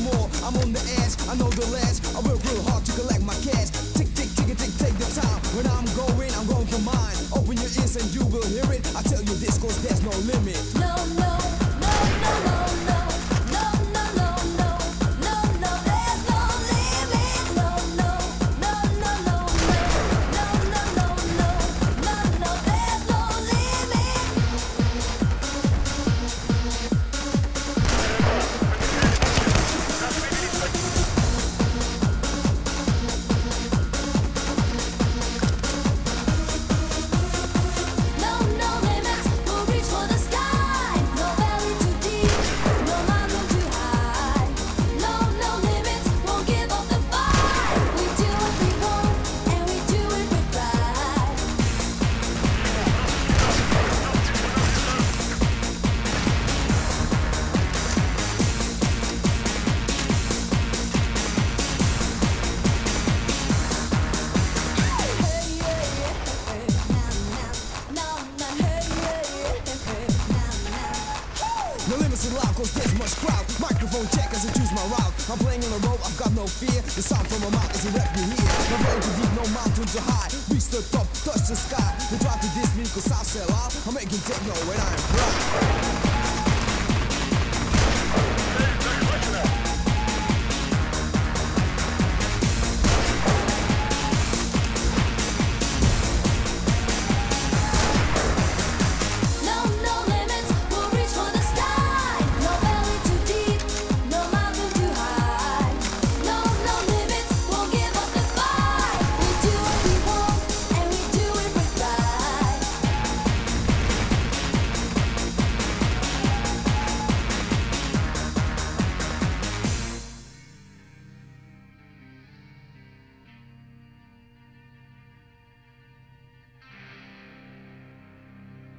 I'm I'm on the edge, I know the ledge. I work real hard to collect my cash. Tick, tick, tick, tick, take the time. When I'm going, I'm going for mine. Open your ears and you will hear it. I tell you this, cause there's no limit. No, no. No limits in life, cause there's much crowd. Microphone check as I choose my route. I'm playing on the road, I've got no fear. The sound from my mouth is a rap you hear. No too deep, no mountain too high. Reach the top, touch the sky. They try to diss me cause I sell out. I'm making techno when I'm proud.